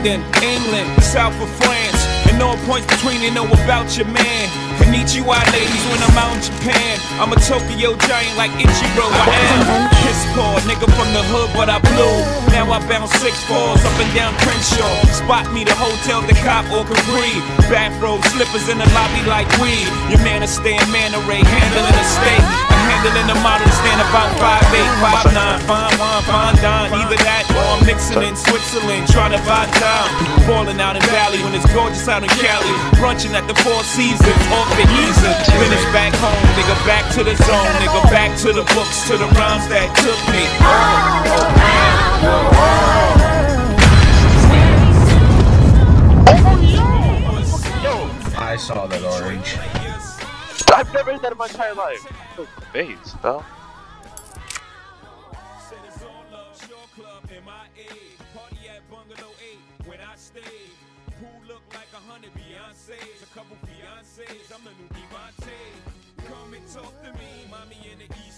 London, England, south of France. And all points between you know about your man. Konnichiwa ladies when I'm out in Japan. I'm a Tokyo giant like Ichiro, I am. Piss poor, nigga from the hood, but I blew. Now I bounce six fours up and down Crenshaw. Spot me the hotel, du Cap, or Capri. Bathrobe, slippers in the lobby like weed. Your man is staying Monterey, handling a steak. I'm handling the model, stand about 5'8, 5'9, 5'9 or in Switzerland, trying to buy time. Falling out in Valley when it's gorgeous out in Cali. Brunching at the Four Seasons, off the easy. Then it's back home, nigga, back to the zone, nigga, back to the books, to the rhymes that took me. Oh, oh, man. I saw that orange. I've never had that in my entire life. Oh, Bates, 8 when I stayed. Who looked like a hundred Beyonce's, a couple fiancés. I'm the new Devontae. Come and talk to me, mommy in the East